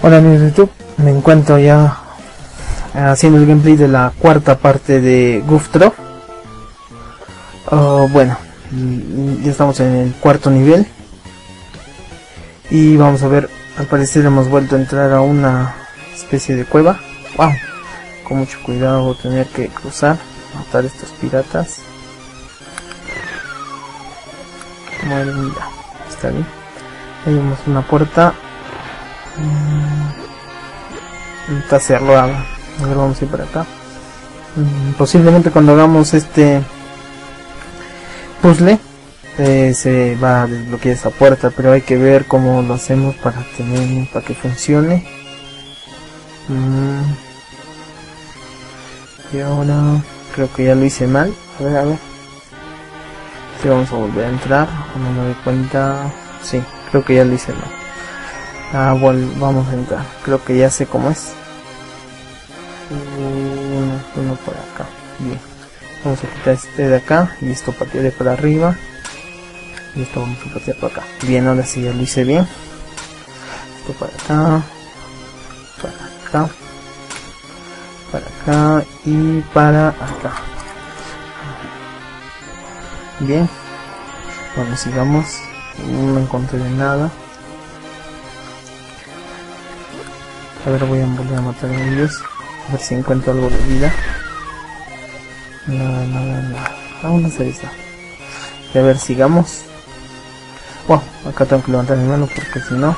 Hola amigos de YouTube, me encuentro ya haciendo el gameplay de la cuarta parte de Goof Drop. Oh, bueno, mm, ya estamos en el cuarto nivel. Y vamos a ver, al parecer hemos vuelto a entrar a una especie de cueva. Wow, con mucho cuidado voy a tener que cruzar, matar estos piratas. Madre mía, está bien. Ahí vemos una puerta Está cerrada. A ver, vamos a ir para acá. Mm, posiblemente cuando hagamos este puzzle eh, se va a desbloquear esa puerta, pero hay que ver cómo lo hacemos para tener para que funcione. Mm. Y ahora creo que ya lo hice mal. A ver, a ver. Si vamos a volver a entrar, no me doy cuenta. Sí, creo que ya lo hice mal. Ah, bueno, vamos a entrar. Creo que ya sé cómo es. Uno, uno por acá. Bien. Vamos a quitar este de acá y esto de para arriba. Y esto vamos a patear por acá. Bien, ahora sí ya lo hice bien. Esto para acá. Para acá. Para acá y para acá. Bien. Bueno, sigamos. No encontré nada. A ver, voy a volver a matar a ellos. A ver si encuentro algo de vida. Nada, nada, nada. No se está. Y a ver, sigamos. Wow, acá tengo que levantar mi mano porque si no,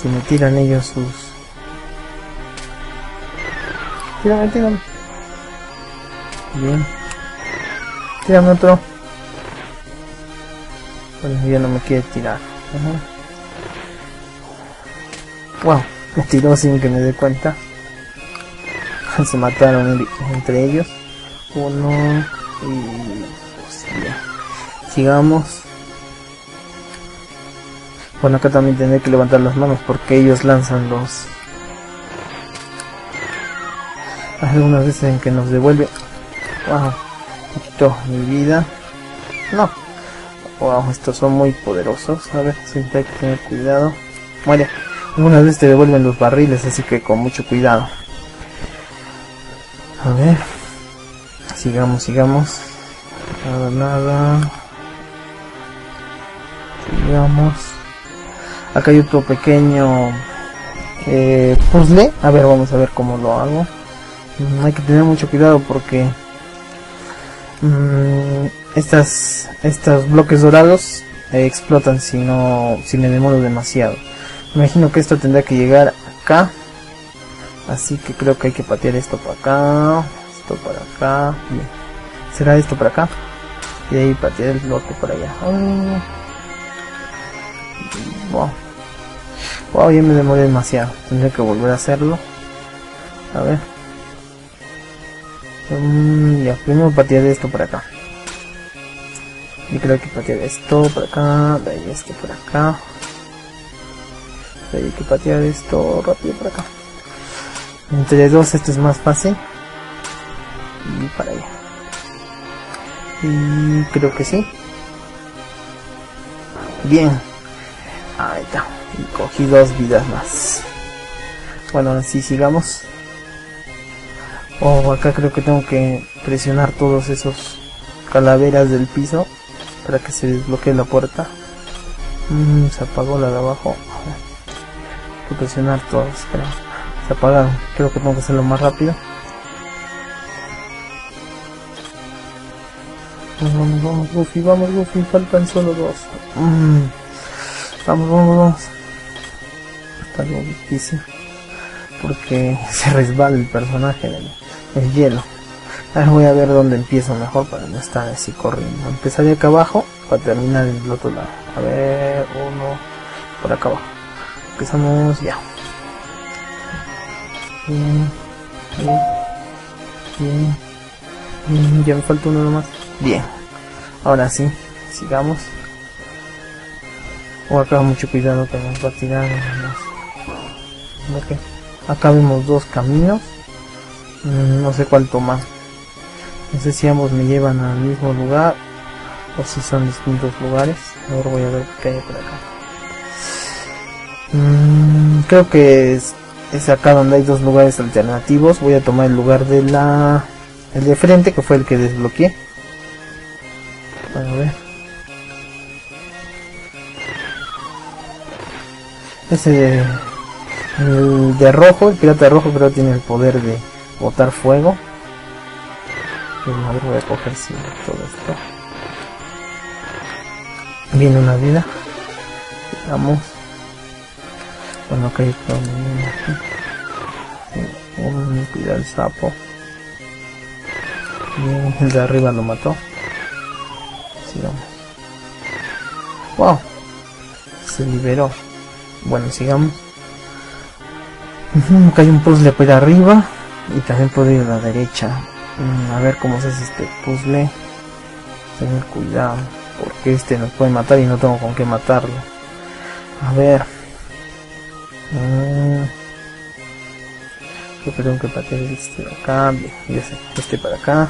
si me tiran ellos sus... Tírame, tírame. Bien. Tírame otro. Bueno, ya no me quiere tirar. Wow. Me tiró sin que me dé cuenta. Se mataron entre ellos. Uno y... Sigamos. Bueno, acá también tendré que levantar las manos porque ellos lanzan los... Algunas veces en que nos devuelve... Wow, quitó mi vida. No. Wow, estos son muy poderosos. A ver, siempre hay que tener cuidado. Muere. Algunas veces te devuelven los barriles, así que con mucho cuidado. A ver. Sigamos, sigamos. Nada, nada. Sigamos. Acá hay otro pequeño eh, puzzle. A ver, vamos a ver cómo lo hago. Mm, hay que tener mucho cuidado porque mm, estas estos bloques dorados eh, explotan si no si me demoro demasiado imagino que esto tendrá que llegar acá. Así que creo que hay que patear esto para acá esto para acá bien será esto para acá. Y ahí patear el bloque para allá. Wow wow ya me demoré demasiado. Tendré que volver a hacerlo. A ver. Mm, ya primero patear esto para acá. Y creo que patear esto para acá de ahí esto por acá hay que patear esto rápido por acá. Entre dos esto es más fácil. Y para allá. Y creo que sí. Bien. Ahí está. Y cogí dos vidas más. Bueno, ahora sí sigamos. Oh, acá creo que tengo que presionar todos esos calaveras del piso para que se desbloquee la puerta. Mm, se apagó la de abajo presionar todos. Se apagaron. Creo que tengo que hacerlo más rápido. Vamos, vamos, Goofy, vamos, Goofy, faltan solo dos. Mm. Vamos, vamos, vamos. Está algo difícil. Porque se resbala el personaje del el hielo. Ahora voy a ver dónde empiezo mejor para no estar así corriendo. Empezaré acá abajo para terminar en el otro lado. A ver, uno por acá abajo empezamos ya. Bien, bien, bien, bien, ya me falta uno más. Bien, ahora sí, sigamos. O oh, acá mucho cuidado que nos tirar. Acá vemos dos caminos. Mm, no sé cuál tomar. No sé si ambos me llevan al mismo lugar o si son distintos lugares. Ahora voy a ver qué hay por acá. Mm, creo que es, es acá donde hay dos lugares alternativos. Voy a tomar el lugar de la... El de frente, que fue el que desbloqueé. A ver. Ese de, el rojo, el pirata de rojo creo tiene el poder de botar fuego. Pues madre voy a coger si todo esto. Viene una vida. Vamos. Bueno, acá hay un cuidado el sapo. Bien, el de arriba lo mató. Sigamos. Wow. Se liberó. Bueno, sigamos. Acá hay un puzzle por arriba. Y también puedo ir a la derecha. Mm, a ver cómo se hace este puzzle. Tener cuidado. Porque este nos puede matar y no tengo con qué matarlo. A ver. Mm. Yo tengo que patear este de acá. Este para acá.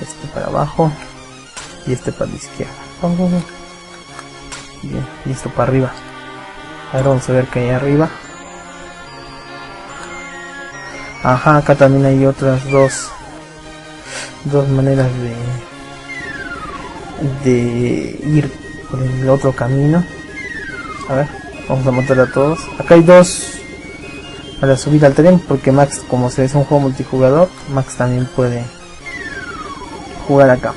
Este para abajo. Y este para la izquierda. Bien, listo para arriba. Ahora vamos a ver que hay arriba. Ajá, acá también hay otras dos dos maneras de de ir por el otro camino. A ver, vamos a matar a todos. Acá hay dos para subir al tren porque Max, como se es un juego multijugador, Max también puede jugar acá.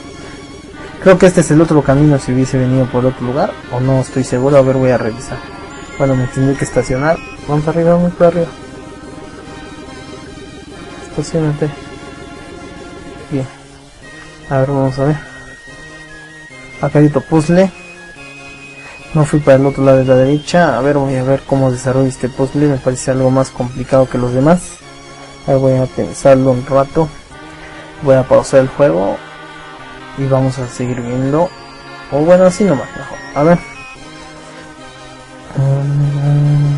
Creo que este es el otro camino si hubiese venido por otro lugar o no estoy seguro, a ver voy a revisar. Bueno, me tendré que estacionar. Vamos arriba, vamos para arriba. Estacionate. Bien. A ver, vamos a ver. Acá hay otro puzzle. No fui para el otro lado de la derecha. A ver, voy a ver cómo desarrollo este puzzle. Me parece algo más complicado que los demás. Ahí voy a pensarlo un rato. Voy a pausar el juego. Y vamos a seguir viendo. O bueno, así nomás, mejor. A ver. Mm.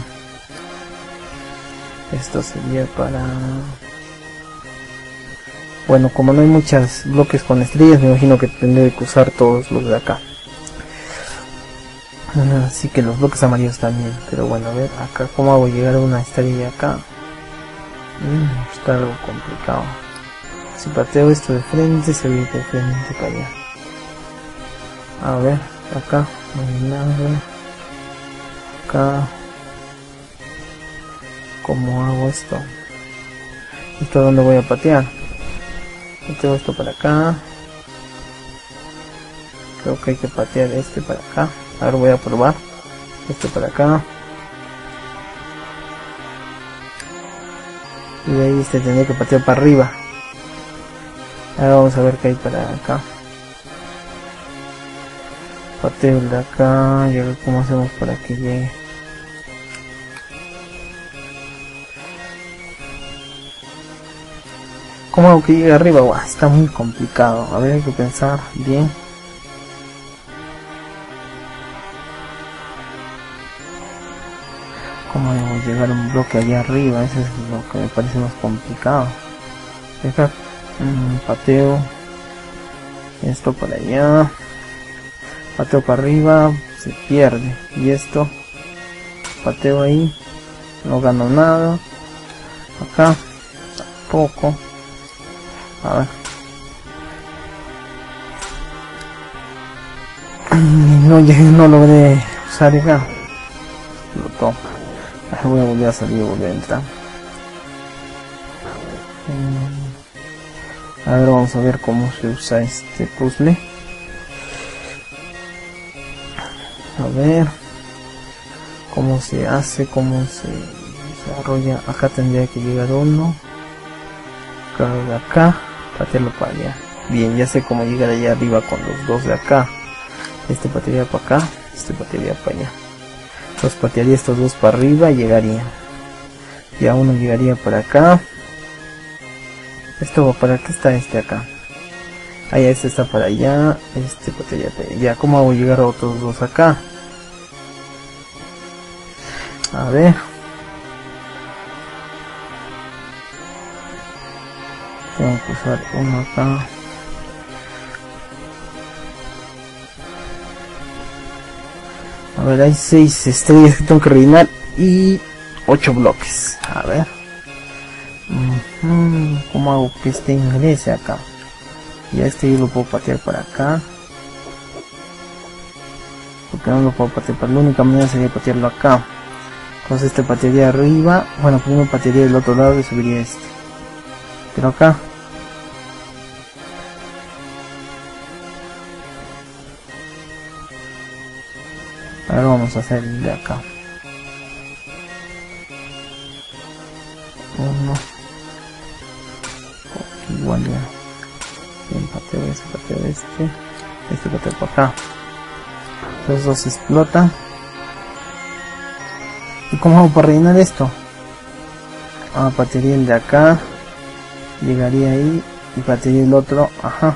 Esto sería para... Bueno, como no hay muchos bloques con estrellas, me imagino que tendré que usar todos los de acá. Así que los bloques amarillos también. Pero bueno, a ver, acá cómo hago llegar a una estrella acá. Mm, está algo complicado. Si pateo esto de frente, se ve de frente para allá. A ver, acá no hay nada. Acá. ¿Cómo hago esto? ¿Esto dónde voy a patear? Tengo esto para acá. Creo que hay que patear este para acá. Ahora voy a probar. Este para acá. Y de ahí este tendría que patear para arriba. Ahora vamos a ver qué hay para acá. Pateo de acá. Y a ver cómo hacemos para que llegue. ¿Cómo hago que llegue arriba? está muy complicado. A ver, hay que pensar bien. ¿Cómo debo llegar un bloque allá arriba? Eso es lo que me parece más complicado. Deja un pateo. Esto para allá. Pateo para arriba. Se pierde. Y esto. Pateo ahí. No gano nada. Acá. Tampoco. A ver. No, no logré usar acá. Lo tomo. Voy a volver a salir y volver a entrar. Mm. A ver, vamos a ver cómo se usa este puzzle. A ver cómo se hace, cómo se desarrolla. Acá tendría que llegar uno. Acá de acá patearlo para allá. Bien, ya sé cómo llegar allá arriba con los dos de acá. Este patearía para acá, este patearía para allá. Entonces patearía estos dos para arriba y llegaría. Ya uno llegaría para acá. Esto para qué está este acá. Ah, este está para allá. Este patearía para allá. Ya, ¿cómo hago llegar a otros dos acá? A ver. Tengo que usar uno acá. A ver, hay seis estrellas que tengo que rellenar. y 8 bloques. A ver. ¿Cómo hago que este ingrese acá? Y a este yo lo puedo patear para acá. Porque no lo puedo patear para la única manera sería patearlo acá. Entonces este patearía arriba. Bueno, primero patearía del otro lado y subiría este. Pero acá. Vamos a hacer el de acá. Uno. Igual ya. Bien, pateo este, pateo este. Este pateo para acá. Los dos explotan. ¿Y cómo hago para rellenar esto? Ah, patearía el de acá. Llegaría ahí y patearía el otro. Ajá.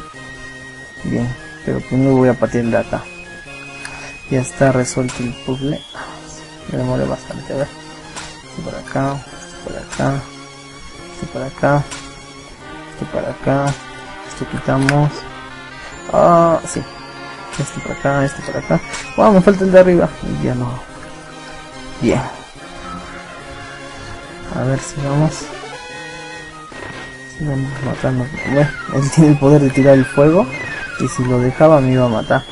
Bien, pero primero voy a patear el de acá. Ya está resuelto el puzzle. Me demoré bastante, a ver. Este por acá, este por acá, este por acá, este para acá. Esto quitamos. Ah, sí. Este por acá, este por acá. Wow, me falta el de arriba. Y ya no. Bien. A ver si vamos. Si vamos matando. Bueno, él tiene el poder de tirar el fuego. Y si lo dejaba me iba a matar.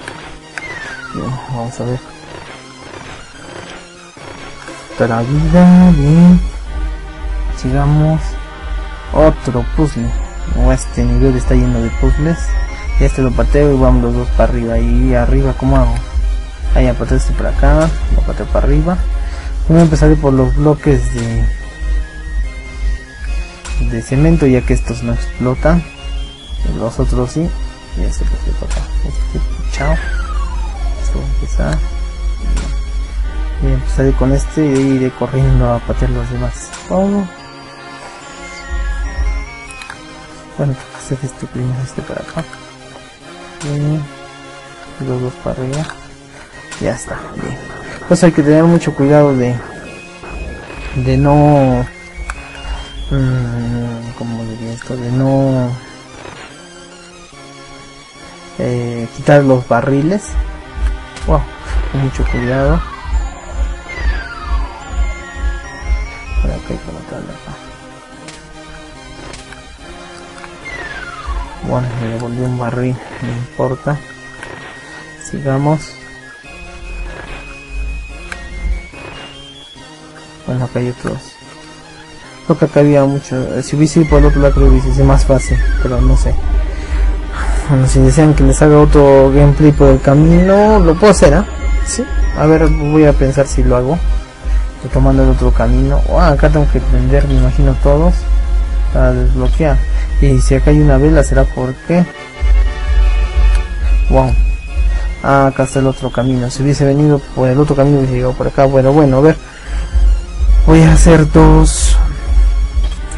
Vamos a ver. Para vida, bien. Sigamos. Otro puzzle. Este nivel está lleno de puzzles. Este lo pateo y vamos los dos para arriba. Y arriba, ¿cómo hago? Ahí pateo este para acá. Lo pateo para arriba. Voy a empezar por los bloques de de cemento ya que estos no explotan los otros sí y este que acá este, chao esto va a empezar y empezaré con este y iré corriendo a patear los demás. Oh. bueno hacer este primero este para acá. Y los dos para arriba. Ya está bien. Pues hay que tener mucho cuidado de de no mmm, como diría esto de no eh, quitar los barriles wow con mucho cuidado. Por acá hay que matarle acá. Bueno me devolvió un barril no importa. Sigamos. Bueno acá hay otros. Creo que acá había mucho si hubiese ido por el otro lado creo que hubiese sido más fácil pero no sé si desean que les haga otro gameplay por el camino lo puedo hacer ¿ah? sí. A ver voy a pensar si lo hago. Estoy tomando el otro camino. Oh, acá tengo que prender me imagino todos para desbloquear. Y si acá hay una vela será porque wow ah, acá está el otro camino. Si hubiese venido por el otro camino hubiese llegado por acá. Bueno bueno a ver. Voy a hacer dos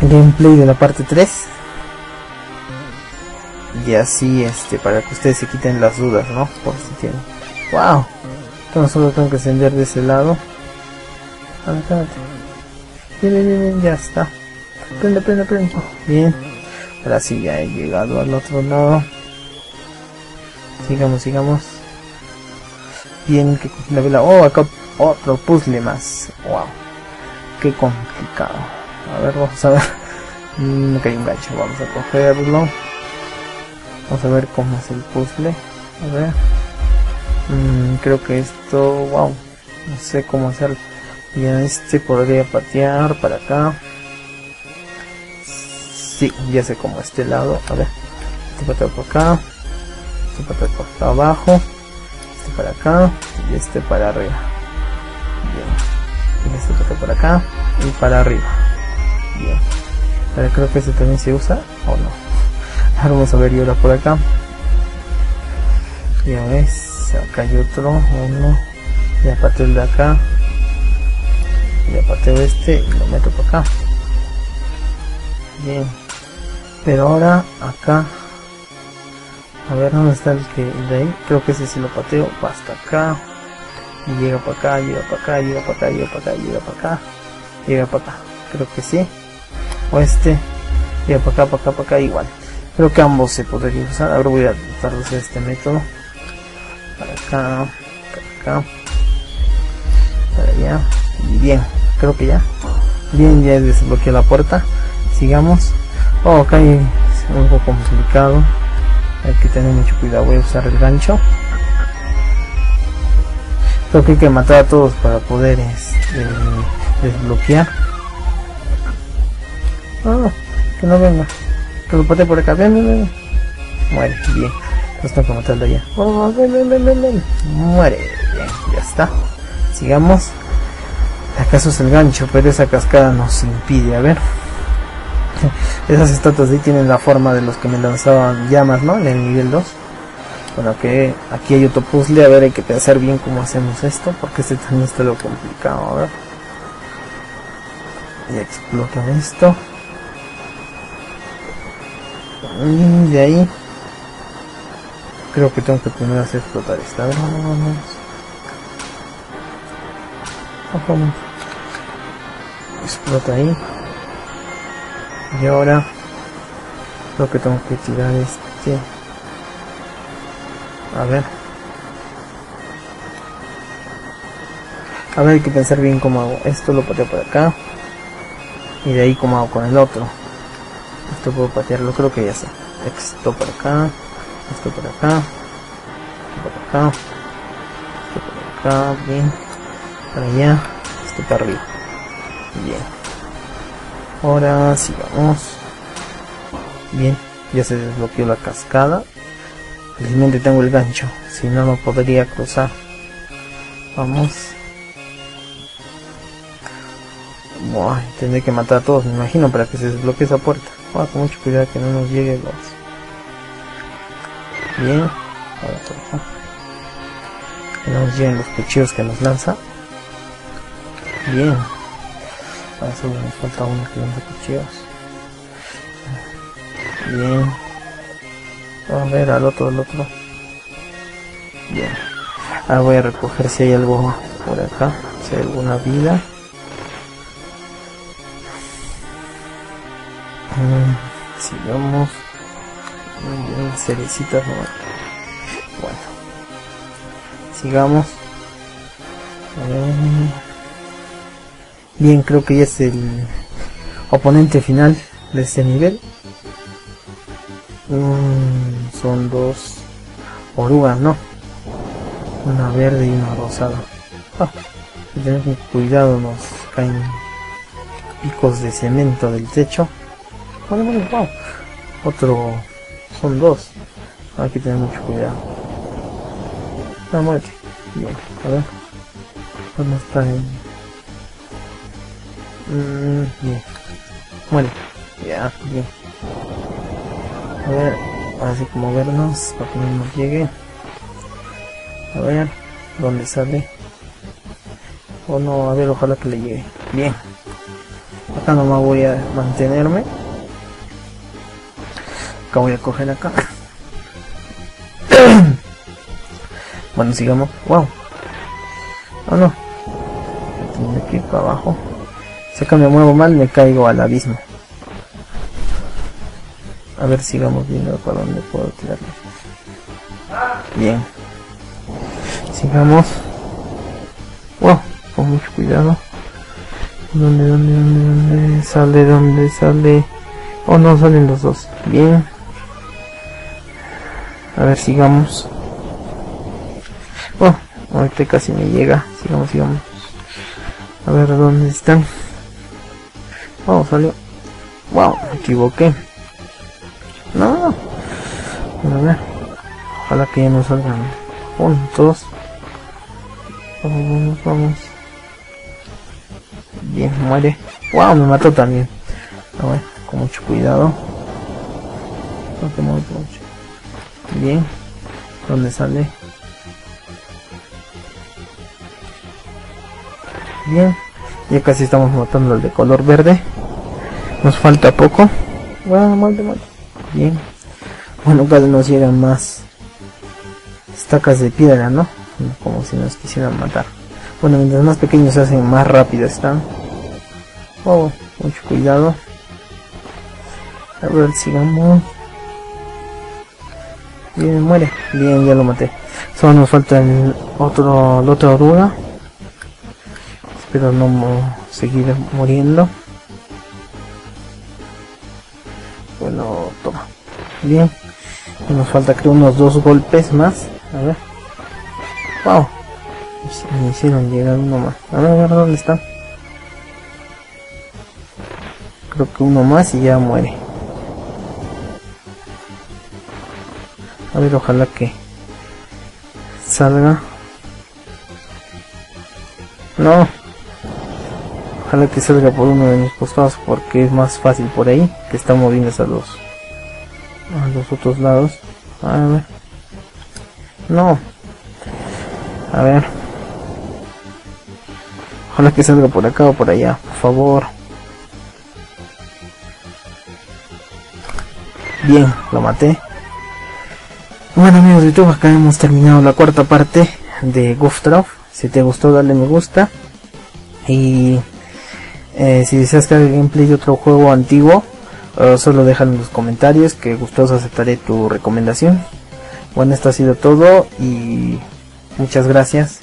gameplay de la parte 3 y así este para que ustedes se quiten las dudas no por si tienen. Wow. Entonces solo tengo que encender de ese lado. Bien, bien, bien, ya está. Prende prende prende. Bien. Ahora sí ya he llegado al otro lado. Sigamos sigamos. Bien que la vela. Oh acá otro puzzle más. Wow. Qué complicado. A ver vamos a ver. Mm, me cae un gancho vamos a cogerlo vamos a ver cómo es el puzzle. A ver. Mm, creo que esto wow. No sé cómo hacerlo y a este podría patear para acá. Sí ya sé cómo este lado. A ver. Este patea por acá. Este patea por abajo. Este para acá. Y este para arriba. Bien. Y este patea por acá. Y para arriba. Bien. Creo que este también se usa o no ahora vamos a ver y ahora por acá. Ya ves acá hay otro uno. Ya pateo el de acá. Ya pateo este y lo meto por acá. Bien. Pero ahora acá. A ver dónde está el que de ahí creo que ese si lo pateo. Va hasta acá. Y llega para acá llega para acá llega para acá llega para acá llega para acá. Llega para acá. Creo que sí. O este. Llega para acá para acá para acá igual creo que ambos se podrían usar ahora voy a tratar de usar este método para acá para acá para allá y bien creo que ya. Bien, ya desbloqueé la puerta. Sigamos. Oh, acá hay algo complicado. Hay que tener mucho cuidado. Voy a usar el gancho. Creo que hay que matar a todos para poder este, desbloquear. Ah, que no venga. Pate por acá. Ven, ven, ven. Muere, bien. No tengo que matarlo ya. Oh, ven, ven, ven, ven. Muere. Bien, ya está. Sigamos. ¿Acaso es el gancho? Pero esa cascada nos impide. A ver. Esas estatuas ahí tienen la forma de los que me lanzaban llamas, ¿no? En el nivel 2. Bueno, que aquí hay otro puzzle. A ver, hay que pensar bien cómo hacemos esto. Porque este también está lo complicado. A ver. Y explota esto. Y de ahí. Creo que tengo que primero hacer explotar esta. Vamos. Explota ahí. Y ahora creo que tengo que tirar este. A ver. A ver, hay que pensar bien cómo hago. Esto lo pateo por acá. Y de ahí cómo hago con el otro. Esto puedo patearlo, creo que ya sé. Esto por acá. Esto por acá. Esto por acá. Esto por acá. Bien. Para allá. Esto para arriba. Bien. Ahora sigamos. Bien, ya se desbloqueó la cascada. Felizmente tengo el gancho, si no, no podría cruzar. Vamos. Buah, tendré que matar a todos, me imagino, para que se desbloquee esa puerta. Con mucho cuidado que no nos llegue los... Bien. Ahora por acá. Que no nos lleguen los cuchillos que nos lanza. Bien. Para eso me falta uno que de cuchillos. Bien. A ver al otro, al otro. Bien. Ahora voy a recoger si hay algo por acá. Si hay alguna vida. Sigamos. Cerecitas no. Bueno. Sigamos. Bien, creo que ya es el oponente final de este nivel. Mm, son dos orugas, ¿no? Una verde y una rosada. Ah, tener cuidado, nos caen picos de cemento del techo. Bueno, bueno, wow. Otro, son dos. Hay que tener mucho cuidado. Muerte. Bien, a ver. ¿Dónde está el Mm, bien. Bueno, ya, bien. A ver, así como vernos para que no nos llegue. A ver, ¿dónde sale? O no, a ver, ojalá que le llegue. Bien. Acá nomás voy a mantenerme. Acá voy a coger acá. bueno, sigamos. Wow. Oh no. De aquí para abajo. Si acá me muevo mal, me caigo al abismo. A ver, sigamos viendo para dónde puedo tirarlo. Bien. Sigamos. Wow, con mucho cuidado. ¿Dónde, dónde, dónde, dónde? Sale, dónde sale. Oh, no, salen los dos. Bien. A ver, sigamos. Oh, ahorita casi me llega. Sigamos, sigamos. A ver, ¿dónde están? Oh, salió. Wow, me equivoqué. No. A ver. Ojalá que ya no salgan. Vamos, vamos, vamos. Bien, muere. Wow, me mató también. A ver, con mucho cuidado. No te mucho. Bien. ¿Dónde sale? Bien. Ya casi estamos matando al de color verde. Nos falta poco. Bueno, muerte, muerte. Bien. Bueno, cada nos llegan más estacas de piedra, ¿no? Como si nos quisieran matar. Bueno, mientras más pequeños se hacen, más rápido están. Oh, mucho cuidado. A ver, sigamos. Bien, muere. Bien, ya lo maté. Solo nos falta el otro, la otra oruga. Espero no seguir muriendo. Bueno, toma. Bien. Nos falta creo unos dos golpes más. A ver. Wow. Me hicieron llegar uno más. A ver, a ver dónde está. Creo que uno más y ya muere. A ver, ojalá que salga. No. Ojalá que salga por uno de mis costados porque es más fácil por ahí que está moviéndose a los a los otros lados. A ver. No. A ver. Ojalá que salga por acá o por allá, por favor. Bien, lo maté. Bueno amigos de YouTube, acá hemos terminado la cuarta parte de Goof Si te gustó, dale me gusta. Y eh, si deseas que haga gameplay de otro juego antiguo, uh, solo déjalo en los comentarios que gustoso aceptaré tu recomendación. Bueno, esto ha sido todo y muchas gracias.